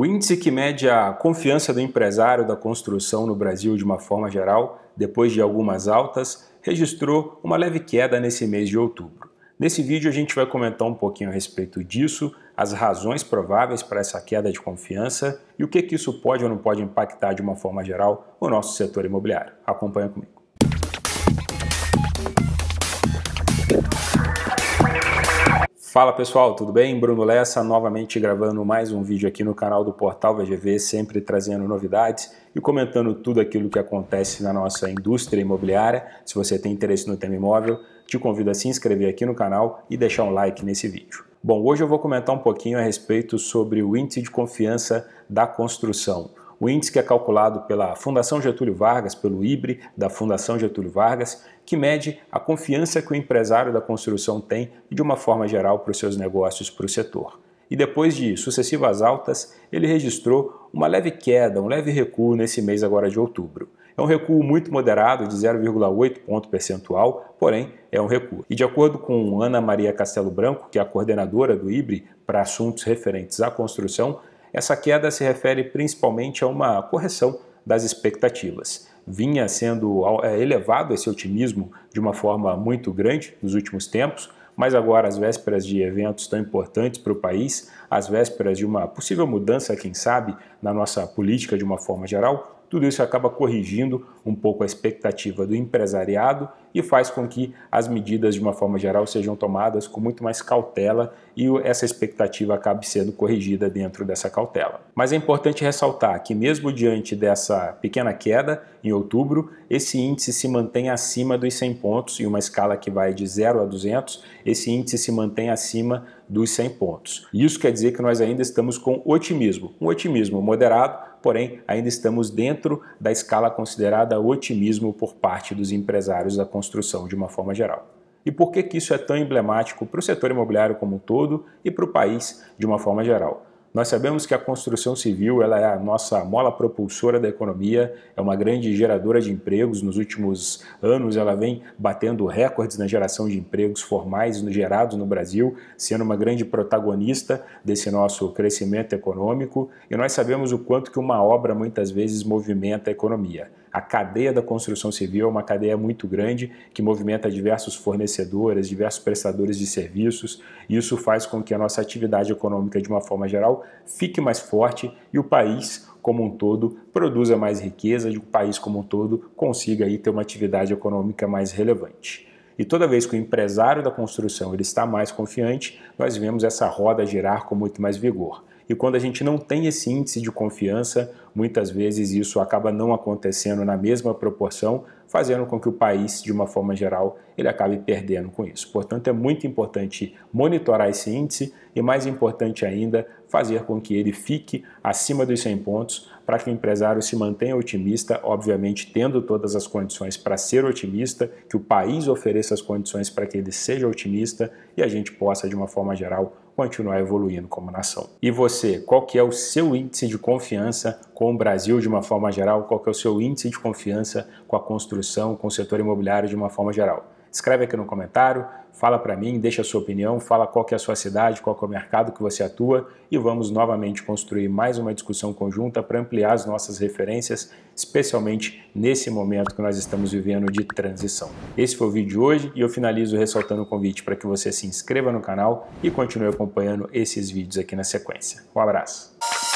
O índice que mede a confiança do empresário da construção no Brasil de uma forma geral, depois de algumas altas, registrou uma leve queda nesse mês de outubro. Nesse vídeo a gente vai comentar um pouquinho a respeito disso, as razões prováveis para essa queda de confiança e o que, que isso pode ou não pode impactar de uma forma geral o nosso setor imobiliário. Acompanha comigo. Fala pessoal, tudo bem? Bruno Lessa novamente gravando mais um vídeo aqui no canal do Portal VGV, sempre trazendo novidades e comentando tudo aquilo que acontece na nossa indústria imobiliária. Se você tem interesse no tema imóvel, te convido a se inscrever aqui no canal e deixar um like nesse vídeo. Bom, hoje eu vou comentar um pouquinho a respeito sobre o índice de confiança da construção. O índice que é calculado pela Fundação Getúlio Vargas, pelo IBRE da Fundação Getúlio Vargas, que mede a confiança que o empresário da construção tem de uma forma geral para os seus negócios, para o setor. E depois de sucessivas altas, ele registrou uma leve queda, um leve recuo nesse mês agora de outubro. É um recuo muito moderado, de 0,8 ponto percentual, porém é um recuo. E de acordo com Ana Maria Castelo Branco, que é a coordenadora do IBRE para assuntos referentes à construção, essa queda se refere principalmente a uma correção das expectativas. Vinha sendo é, elevado esse otimismo de uma forma muito grande nos últimos tempos, mas agora, às vésperas de eventos tão importantes para o país, às vésperas de uma possível mudança, quem sabe, na nossa política de uma forma geral, tudo isso acaba corrigindo um pouco a expectativa do empresariado e faz com que as medidas, de uma forma geral, sejam tomadas com muito mais cautela e essa expectativa acabe sendo corrigida dentro dessa cautela. Mas é importante ressaltar que, mesmo diante dessa pequena queda em outubro, esse índice se mantém acima dos 100 pontos, em uma escala que vai de 0 a 200, esse índice se mantém acima dos 100 pontos. Isso quer dizer que nós ainda estamos com otimismo, um otimismo moderado, porém ainda estamos dentro da escala considerada otimismo por parte dos empresários da construção de uma forma geral. E por que, que isso é tão emblemático para o setor imobiliário como um todo e para o país de uma forma geral? Nós sabemos que a construção civil ela é a nossa mola propulsora da economia, é uma grande geradora de empregos. Nos últimos anos, ela vem batendo recordes na geração de empregos formais gerados no Brasil, sendo uma grande protagonista desse nosso crescimento econômico. E nós sabemos o quanto que uma obra muitas vezes movimenta a economia. A cadeia da construção civil é uma cadeia muito grande que movimenta diversos fornecedores, diversos prestadores de serviços. E isso faz com que a nossa atividade econômica, de uma forma geral, fique mais forte e o país como um todo produza mais riqueza, e o país como um todo consiga aí ter uma atividade econômica mais relevante. E toda vez que o empresário da construção ele está mais confiante, nós vemos essa roda girar com muito mais vigor. E quando a gente não tem esse índice de confiança, muitas vezes isso acaba não acontecendo na mesma proporção, fazendo com que o país, de uma forma geral, ele acabe perdendo com isso. Portanto, é muito importante monitorar esse índice e, mais importante ainda, fazer com que ele fique acima dos 100 pontos para que o empresário se mantenha otimista, obviamente tendo todas as condições para ser otimista, que o país ofereça as condições para que ele seja otimista e a gente possa, de uma forma geral, continuar evoluindo como nação. E você, qual que é o seu índice de confiança com o Brasil de uma forma geral? Qual que é o seu índice de confiança com a construção, com o setor imobiliário de uma forma geral? Escreve aqui no comentário, fala para mim, deixa a sua opinião, fala qual que é a sua cidade, qual é o mercado que você atua e vamos novamente construir mais uma discussão conjunta para ampliar as nossas referências, especialmente nesse momento que nós estamos vivendo de transição. Esse foi o vídeo de hoje e eu finalizo ressaltando o convite para que você se inscreva no canal e continue acompanhando esses vídeos aqui na sequência. Um abraço!